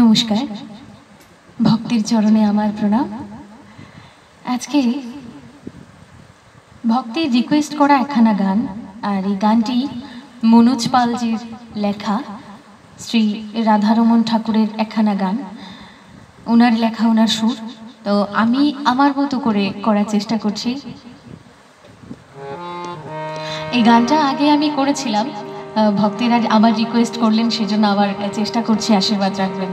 নমস্কার। ভক্তির চরণে আমার প্রণাম। আজকে ভক্তির রিকোয়েস্ট করা একখানা গান, আর এই গানটি মনোজ পালজির লেখা, শ্রী রাধারমন ঠাকুরের একখানা গান। ওনার লেখা, ওনার সুর। তো আমি আমার মতো করে করার চেষ্টা করছি। এই গানটা আগে আমি করেছিলাম। ভক্তেরা আবার রিকোয়েস্ট করলেন, সেজন্য আবার চেষ্টা করছি আশীর্বাদ রাখবেন।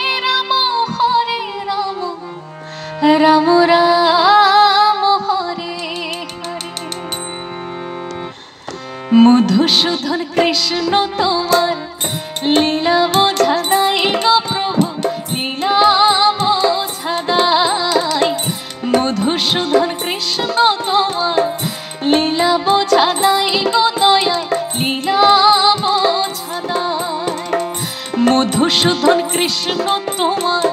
রাম রাম হরে মধুসূদন কৃষ্ণ তোমার লীলা বোঝা দাই গো প্রভু লীলা বোঝা দাই মধুসূদন কৃষ্ণ তোমার লীলা বোঝা দাই গো দয়া লীলা বোঝা দাই মধুসূদন কৃষ্ণ তোমার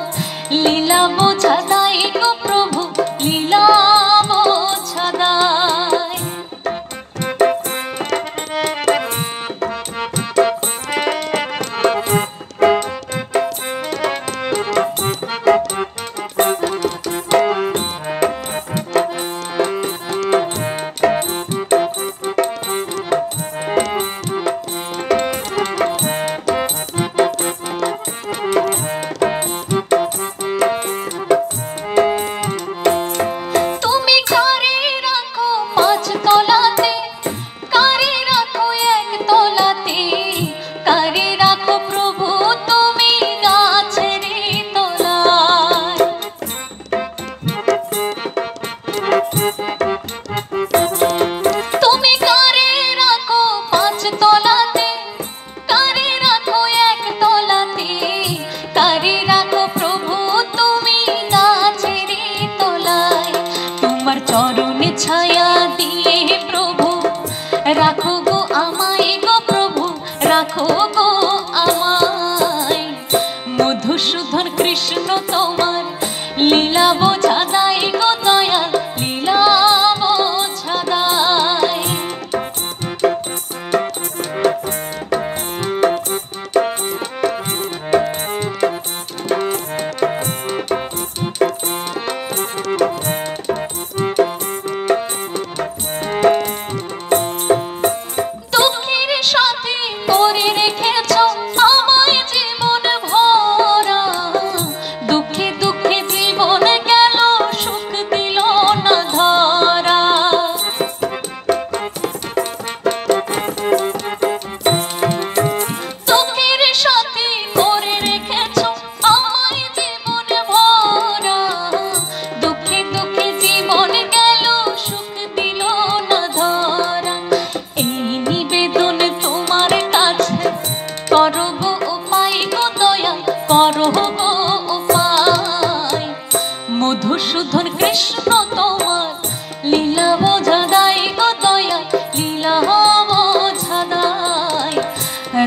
লীলা বোঝা দাই ছায়া দিয়ে প্রভু। রাখো গো আমায় গো প্রভু, রাখো গো আমায়। মধুসূদন কৃষ্ণ তোমার লীলা বোঝা করো উপায়। কৃষ্ণ তোমার লীলা বোঝা দাই গো দয়া, লীলা বোঝা দাই।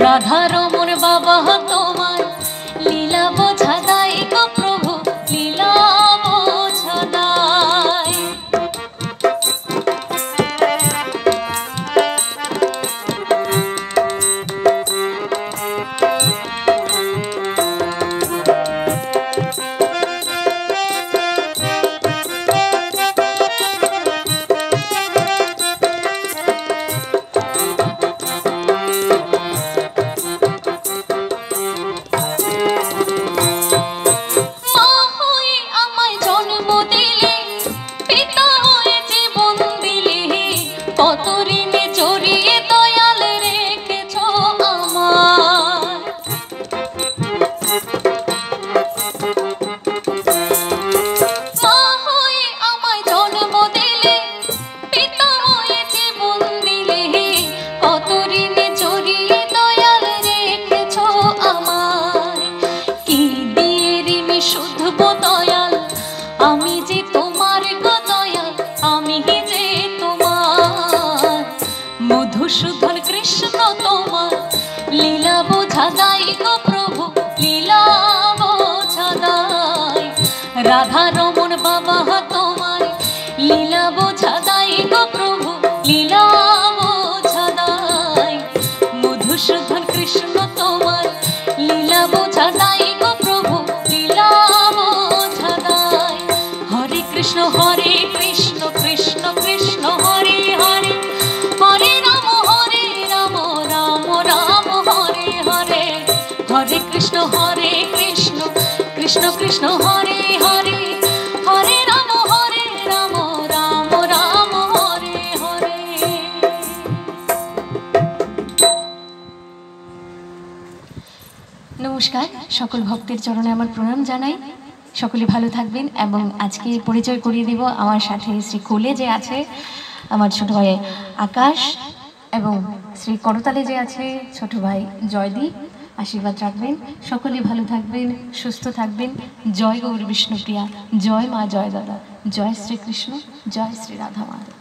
রাধা রমন বাবা তোমার রাধার কৃষ্ণ তোমার। লীলা বোঝা গো প্রভু, লীলা রাধা রমন বাবা তোমার লীলা গো প্রভু, লীলা কৃষ্ণ তোমার, লীলা গো প্রভু, লীলা হরে কৃষ্ণ হরে কৃষ্ণ কৃষ্ণ কৃষ্ণ কৃষ্ণ হরে হরে হরে রাম হরে রাম রাম রাম, হরে হরে। নমস্কার, সকল ভক্তের চরণে আমার প্রণাম জানাই। সকলে ভালো থাকবেন এবং আজকে পরিচয় করিয়ে দিব আমার সাথে শ্রী কোলে যে আছে, আমার ছোট ভাই আকাশ এবং শ্রী করতালে যে আছে, ছোট ভাই জয়দীপ। আশীর্বাদ রাখবেন। সকলে ভালো থাকবেন, সুস্থ থাকবেন। জয় গৌর বিষ্ণুপ্রিয়া জয় মা, জয় দাদা। জয় শ্রীকৃষ্ণ, জয় শ্রী রাধা মাধব।